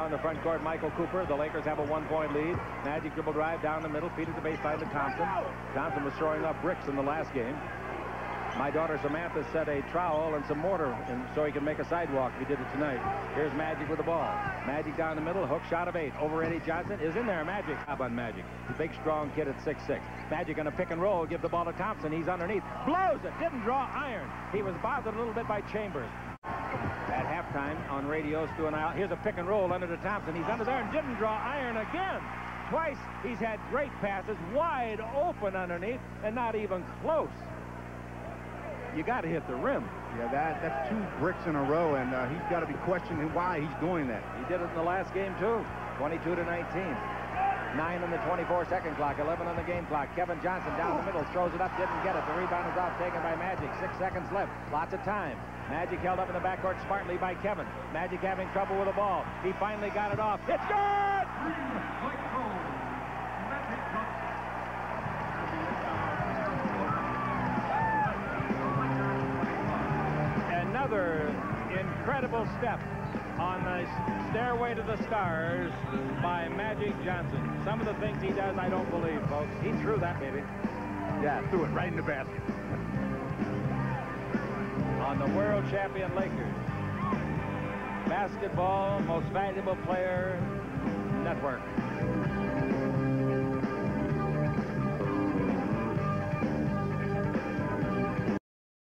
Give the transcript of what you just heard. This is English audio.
Now in the front court, Michael Cooper. The Lakers have a one-point lead. Magic dribble drive down the middle, feed it to baseline to Thompson. Thompson was throwing up bricks in the last game. My daughter Samantha set a trowel and some mortar and so he can make a sidewalk. He did it tonight. Here's Magic with the ball. Magic down the middle, hook shot of eight. Over Eddie Johnson is in there. Magic. Up on Magic. The big strong kid at six six. Magic on a pick and roll. Give the ball to Thompson. He's underneath. Blows it. Didn't draw iron. He was bothered a little bit by Chambers. Halftime on radios Stu an I. Here's a pick and roll under to Thompson. He's under there and didn't draw iron again. Twice he's had great passes wide open underneath and not even close you got to hit the rim. Yeah, that that's two bricks in a row, and uh, he's got to be questioning why he's doing that. He did it in the last game, too. 22 to 19. 9 on the 24-second clock, 11 on the game clock. Kevin Johnson down the middle, throws it up, didn't get it. The rebound is off, taken by Magic. Six seconds left, lots of time. Magic held up in the backcourt smartly by Kevin. Magic having trouble with the ball. He finally got it off. It's good! another incredible step on the stairway to the stars by Magic Johnson. Some of the things he does, I don't believe, folks. He threw that baby. Yeah, threw it right in the basket. on the world champion Lakers. Basketball, most valuable player network.